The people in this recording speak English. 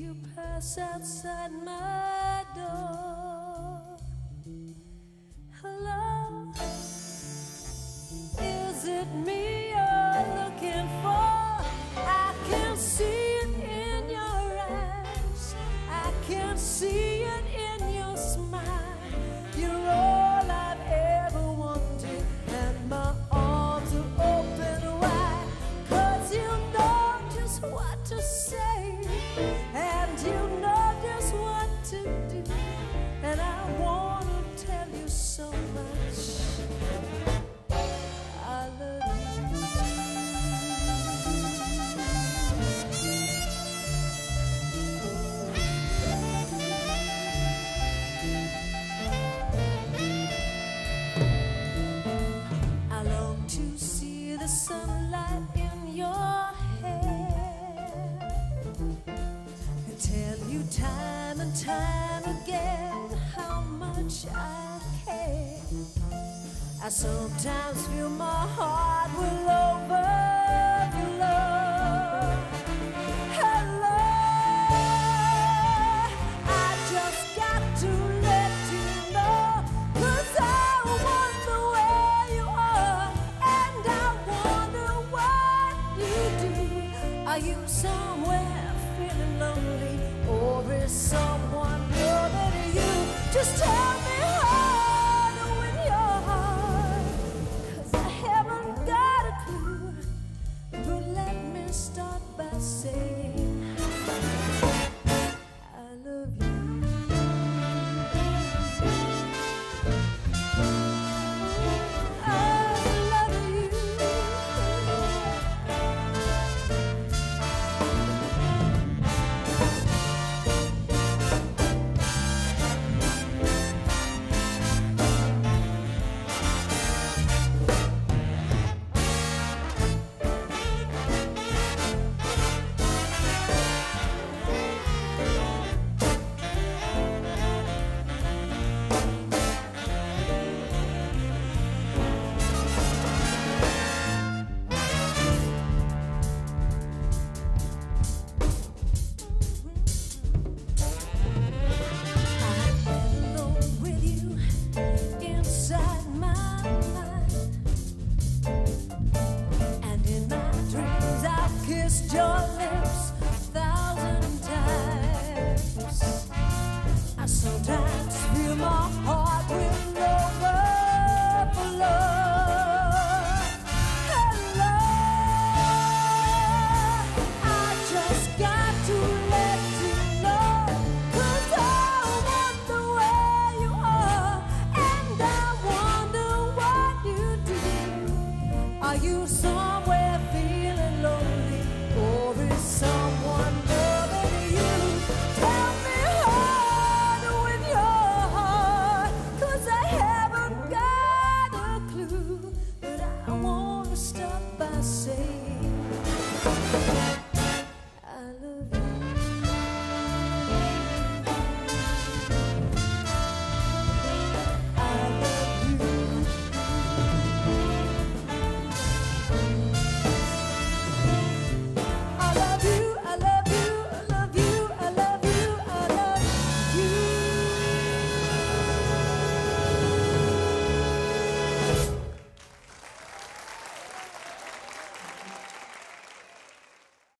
you pass outside my door. sometimes feel my heart will overflow. Hello, I just got to let you I wonder where you are, and I wonder what you do. Are you somewhere feeling lonely? say